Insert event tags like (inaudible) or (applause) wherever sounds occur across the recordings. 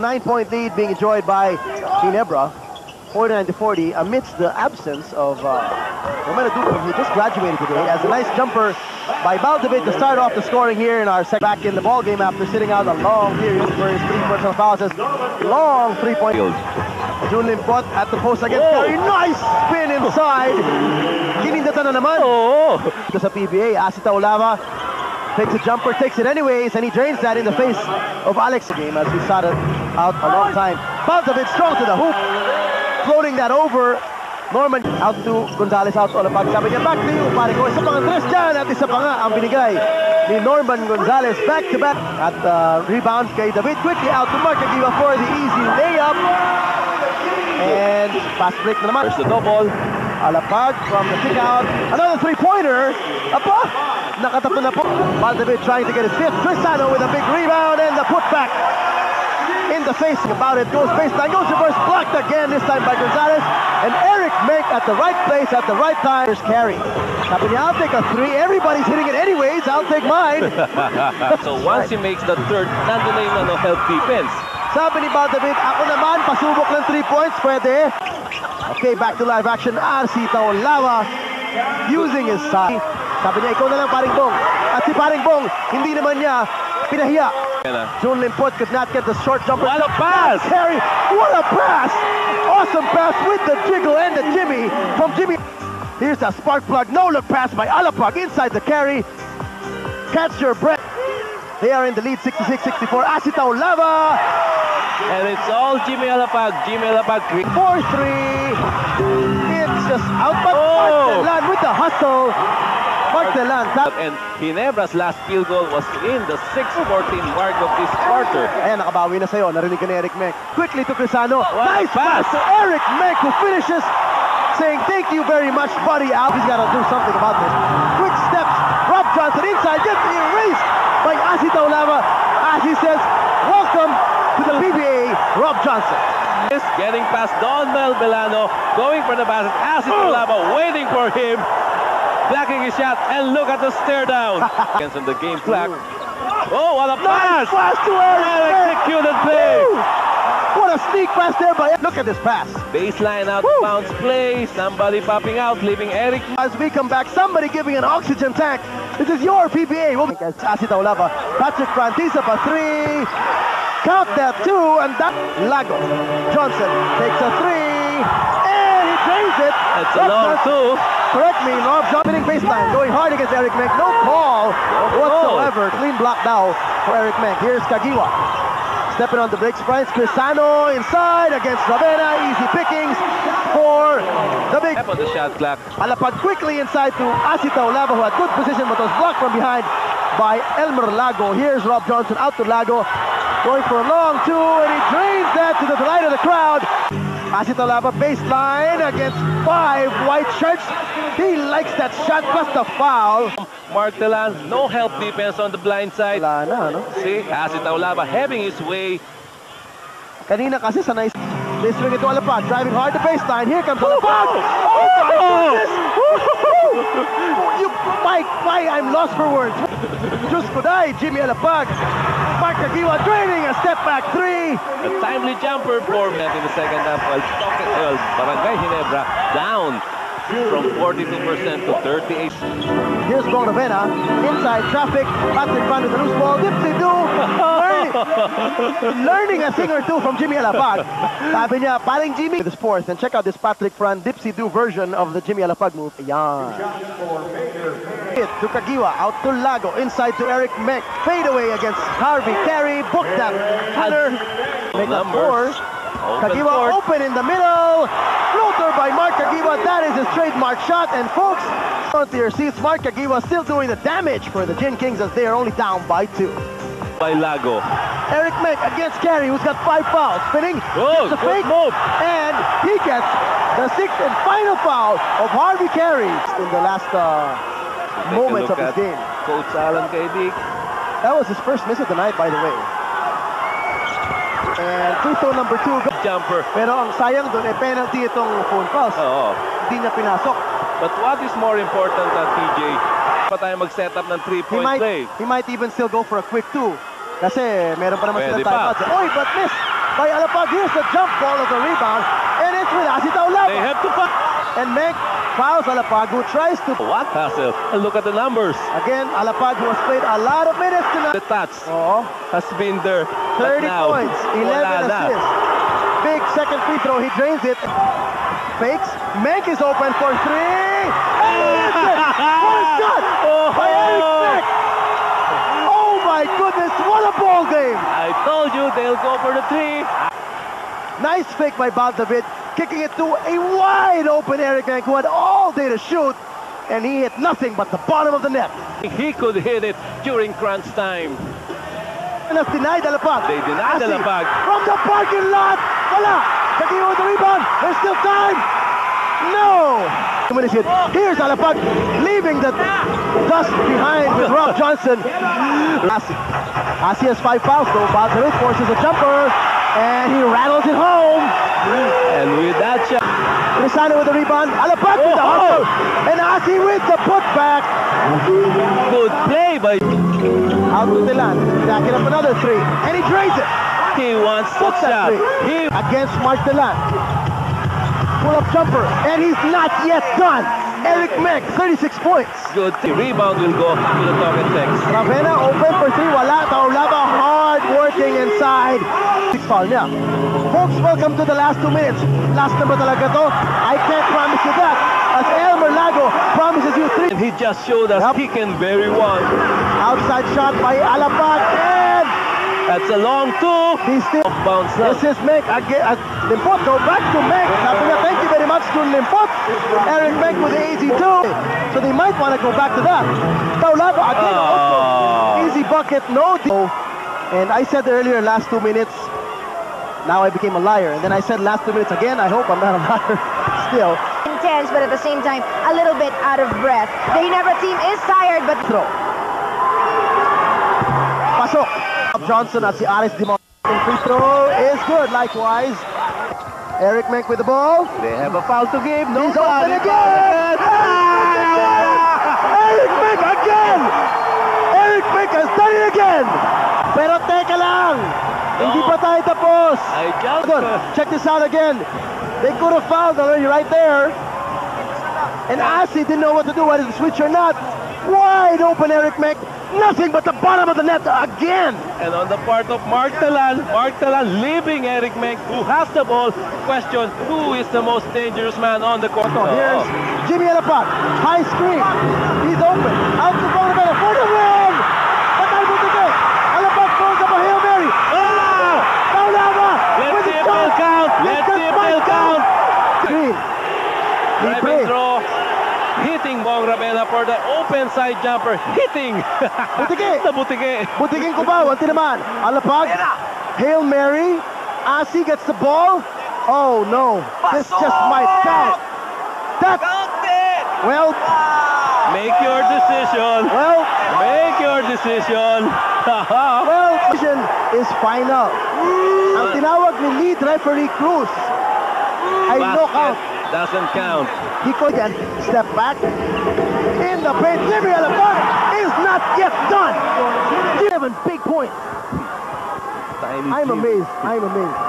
Nine-point lead being enjoyed by Ginebra, 49 to 40, amidst the absence of uh, Romero Duque. He just graduated today. As a nice jumper by Bal David to start off the scoring here in our second back in the ball game after sitting out a long period for his three personal fouls. As long three-point. field. Jun Limpot at the post again. Oh. Very nice spin inside. Kinindatan na naman. Ito sa PBA, Asi Taulava takes a jumper, takes it anyways, and he drains that in the face of Alex game as we saw it out a long time. Bal David strong to the hoop, floating that over. Norman out to Gonzalez, out to Alapag. Sabi niya, back to you, pare ko. Isa pang tres dyan at isa pa nga ang binigay ni Norman Gonzalez. Back to back at uh, rebound kay David. Quickly out to Mark Caguioa for the easy layup. And fast break na naman. There's the double. Alapag from the kick out. Another three-pointer. Apa! Nakatapon na po. Bal David trying to get his fifth. Trisano with a big rebound and the putback. In the face about it. Goes baseline. Goes reverse. Blocked again. This time by Gonzalez. And Eric Menk at the right place at the right time. There's Carey. Sabi niya, I'll take a three. Everybody's hitting it anyways. I'll take mine. (laughs) so once he makes the third, nandun na yung ano, help defense. Sabi ni Bal David, ako naman, pasubok ng 3 points, pwede. Okay, back to live action. Asi Taulava using his side. Sabi niya, ikaw na lang, Paring Bong. At si Paring Bong, hindi naman niya pinahiya. Jun Limpot could not get the short jumper. What a pass! Carey, what a pass! Awesome pass with the jiggle and the Jimmy from Jimmy. Here's a spark plug, no look pass by Alapag inside the Carey. Catch your breath. They are in the lead 66-64. Asi Taulava And it's all Jimmy Alapag. Jimmy Alapag. 4-3. It's just out, but Oh! With the hustle. Mark Telan, that, And Ginebra's last field goal was in the 6-14 mark of this quarter. ayan, nakabawi na sa'yo. Narinig ka ni Eric Menk. Quickly to Crisano. What nice pass pass. to Eric Menk who finishes saying thank you very much, buddy. Out. He's got to do something about this. Quick steps. Rob Johnson inside. Gets erased by Asi Taulava. As he says, welcome to the PBA, Rob Johnson. Is getting past Don Mel going for the basket. Acid oh. Lava waiting for him. Blocking his shot, and look at the stare down. (laughs) Against on the game clock. Oh, what a Nice pass! pass to Eric executed play. Woo! What a sneak pass there by Look at this pass. Baseline out Woo! bounce play. Somebody popping out, leaving Eric. As we come back, somebody giving an oxygen tank. This is your PBA. We'll make Asi Taulava. Patrick Frantisa for three. Count that two, and that Lago. Johnson takes a three, and he drains it. It's a long two. Correct me, Rob Johnson baseline, going hard against Eric Menk. No call whatsoever. Clean block now for Eric Menk. Here's Caguioa. Stepping on the break sprints. Crisano inside against Ravena. Easy pickings for the big Step on the shot clock. Alapag quickly inside to Asi Taulava who had good position but was blocked from behind by Elmer Lago. Here's Rob Johnson out to Lago. Going for a long two and he drains that to the delight of the crowd. Asi Taulava baseline against five white shirts. He likes that shot plus the foul. Mark Telan, no help defense on the blind side. Wala na, no? See, Asi Taulava having his way. Kanina kasi sa nice they swing it to Alapag, driving hard the baseline. Here comes Alapag. Oh my goodness! you, my, my, I'm lost for words. Diyos ko dai, Jimmy Alapag. Mark Caguioa draining a step back three. A timely jumper for Met in the second half while Pocket well, Barangay Ginebra down from 42% to 38. Here's Bong Ravena. Inside traffic. Patrick Van with the loose ball. Dipsy do. Learning, learning a thing or two from Jimmy Alapag. Sabi niya, paring Jimmy. This fourth. And check out this Patrick Fran Dipsy do version of the Jimmy Alapag move. Ayan. To Caguioa. Out to Lago. Inside to Eric Menk. Fade away against Harvey Carey. Book that. Winner. Make a four. Caguioa open in the middle. Floater by Mark Caguioa. That is his trademark shot. And folks, on to your seats. Mark Caguioa still doing the damage for the Gin Kings as they are only down by two. by Lago. Eric Menk against Carey, who's got five fouls. Spinning. Oh, gets the fake. move. And he gets the sixth and final foul of Harvey Carey in the last uh, moments of at game. Coach Allan Caidic. That was his first miss of the night, by the way. And free throw number two. Jumper. Pero ang sayang doon, eh, penalty itong phone calls. Oo. Hindi niya pinasok. But what is more important than TJ? Pa tayo mag-set up ng three-point play. he might even still go for a quick two. Kasi meron pa naman Pwede sila timeouts. Oy, but miss! by Alapag. Here's the jump ball of the rebound, and it's with Asi Taulava. They have to fight. And Menk fouls Alapag, who tries to... What hassle? And look at the numbers. Again, Alapag, who has played a lot of minutes tonight. The touch Oh, has been there. 30 now, points, 11 wala na. assists. Big second free throw, he drains it. Fakes, Menk is open for three. And. What a (laughs) shot Oh, by Eric oh. oh my goodness, what a ball game. I told you they'll go for the three. Nice fake by Baldavid, kicking it to a wide open Eric Menk who had all day to shoot. And he hit nothing but the bottom of the net. He could hit it during crunch time. And denied Alapag. They denied Alapag. From the parking lot. Wala. Checking with the rebound. There's still time. No. Here's Alapag leaving the dust behind with Rob Johnson. Asi. Has five fouls though. Balzarit forces a jumper. And he rattles it home. And with that shot, Crisano with the rebound. Alapag with the Oh, oh. hustle. And Asi with the putback. good play by Out to Telan. Stacking up another three. And he drains it. he wants that shot. He against Mark Telan. Pull up jumper, and he's not yet done. Eric Menk, 36 points. good rebound will go to the Talk 'N Text. Ravena open for three. Wala. Taulava hard working inside. Six foul niya. Folks, welcome to the last two minutes. Last number talaga to. I can't promise you that. As Elmer Lago promises you three. And he just showed us Yep. he can very well. Outside shot by Alapag. And That's a long two. he's still... Bounce. This is Menk again. Uh, Limpot, go back to Menk. Sabi niya, thank you very much to Limpot. Eric Menk with the easy two. So they might want to go back to that. Taulava again Oh. also. Easy bucket, no deal. And I said earlier, last two minutes, now I became a liar. And then I said last two minutes again, I hope I'm not a (laughs) liar still. intense, but at the same time, a little bit out of breath. The Ginebra team is tired, but Throw. Pasok. Johnson at si Aris Dimon. Free throw is good, likewise. Eric Menk with the ball. They have a foul to give. He's No open again! Eric Menk again! Eric Menk has done it again! Teka! Hindi pa tayo tapos! I just Good. Check this out again. They could have fouled already right there. And Asi didn't know what to do, whether to switch or not. Wide open Eric Menk. Nothing but the bottom of the net again. And on the part of Mark Telan, Mark Telan leaving Eric Menk, who has the ball. Question, who is the most dangerous man on the court? So here's oh. Jimmy Alapag. High screen. He's open. Out to Bonavena for the win! Patay mo ito. Alapag throws up a Hail Mary. Ah! Taulava Let's with see the if they'll shot. count. It's Let's the see if spike they'll count. Green. Driving throw. Hitting Bong Ravena for the open side jumper. Hitting. Butike. (laughs) the butike. Butiging Cubao. Ang tinaman. Alapag. Hail Mary. Asi gets the ball. Oh no. This just might count. That. Well, Make your decision. well, Make your decision. (laughs) well, decision is final. Ang tinawag ni lead referee Cruz ay no count. Doesn't count. He could again step back in the paint. Jimmy Alapag is not yet done. Seven big point. Tiny I'm Jim. amazed. I'm amazed.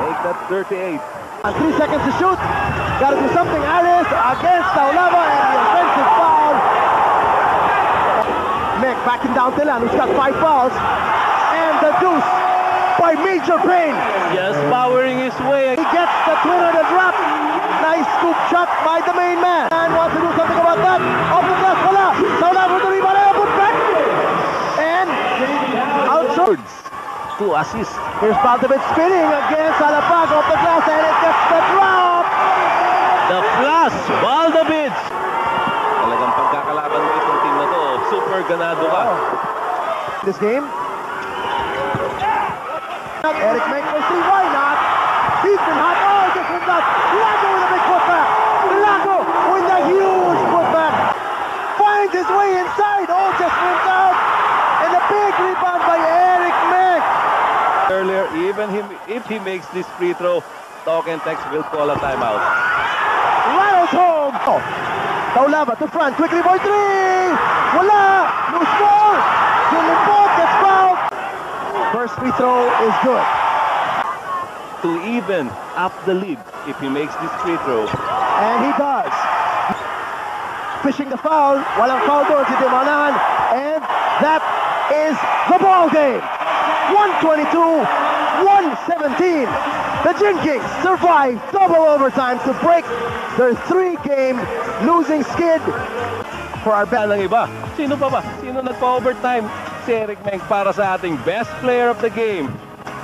Make that 38. And three seconds to shoot. Got to do something. Aris against Taulava and the offensive foul. Menk backing down Telan, who's got five fouls. And the deuce by Major Payne. Just powering his way. He gets the twinner to drop. Scoop shot by the main man. And wants to do something about that. Off the glass, wala. Taulava with the rebound. a put back. And outside. Two assists. Here's Bal David spinning against Alapag off the glass and it gets the drop. The flash, Bal David. Talagang pagkakalaban mo itong team na to, super ganado ka. This game. Eric Menk for why not? He's been hot. Oh, he just went out. Lago with a big putback. Lago with a huge putback. Finds his way inside. Oh, just went out. And a big rebound by Eric Menk. Even him, if he makes this free throw, Talk 'N Text will call a timeout. Rattles home. Oh. Taulava to front. Quickly for three. Wala. Loose ball. Bot gets fouled. First free throw is good. to even up the lead if he makes this free throw. And he does. Fishing the foul. Walang foul doon si Demanan. And that is the ball game. 122-117. The Gin Kings survive double overtime to break their three-game losing skid for our Ba band. ng iba? Sino pa ba? Sino nagpa-overtime? Si Eric Meng para sa ating best player of the game.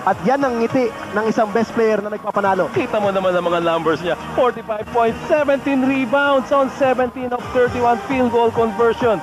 At yan ang ngiti ng isang best player na nagpapanalo. Kita mo naman ang mga numbers niya. 45 points, 17 rebounds on 17 of 31 field goal conversion.